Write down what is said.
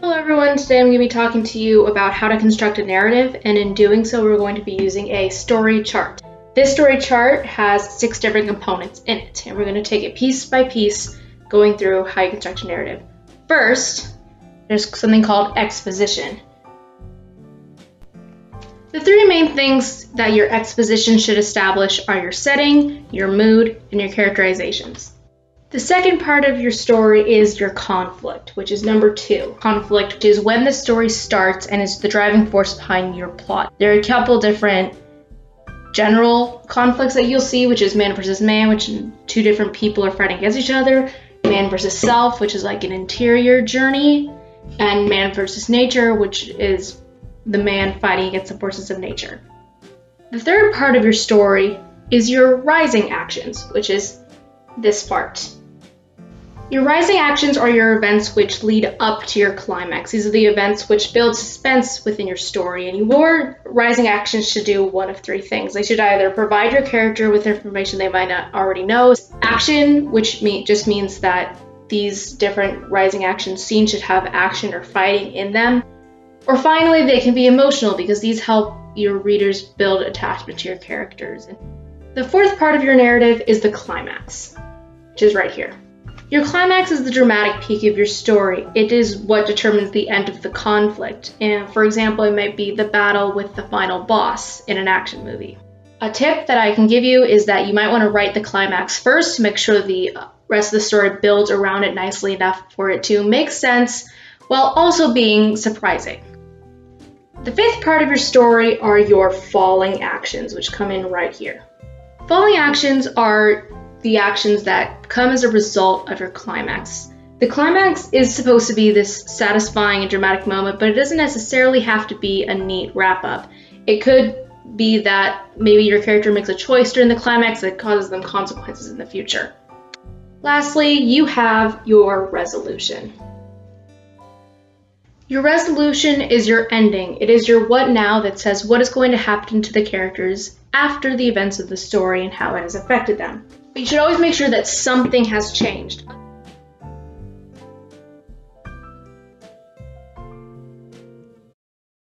Hello everyone, today I'm going to be talking to you about how to construct a narrative and in doing so we're going to be using a story chart. This story chart has six different components in it and we're going to take it piece by piece going through how you construct a narrative. First, there's something called exposition. The three main things that your exposition should establish are your setting, your mood, and your characterizations. The second part of your story is your conflict, which is number two. Conflict, which is when the story starts and is the driving force behind your plot. There are a couple different general conflicts that you'll see, which is man versus man, which two different people are fighting against each other. Man versus self, which is like an interior journey. And man versus nature, which is the man fighting against the forces of nature. The third part of your story is your rising actions, which is this part. Your rising actions are your events which lead up to your climax. These are the events which build suspense within your story, and your rising actions should do one of three things. They should either provide your character with information they might not already know, action, which just means that these different rising action scenes should have action or fighting in them, or finally, they can be emotional because these help your readers build attachment to your characters. The fourth part of your narrative is the climax, which is right here. Your climax is the dramatic peak of your story. It is what determines the end of the conflict. And for example, it might be the battle with the final boss in an action movie. A tip that I can give you is that you might want to write the climax first to make sure the uh, rest of the story builds around it nicely enough for it to make sense while also being surprising. The fifth part of your story are your falling actions, which come in right here. Falling actions are the actions that come as a result of your climax. The climax is supposed to be this satisfying and dramatic moment, but it doesn't necessarily have to be a neat wrap up. It could be that maybe your character makes a choice during the climax that causes them consequences in the future. Lastly, you have your resolution. Your resolution is your ending. It is your what now that says what is going to happen to the characters after the events of the story and how it has affected them. But you should always make sure that something has changed.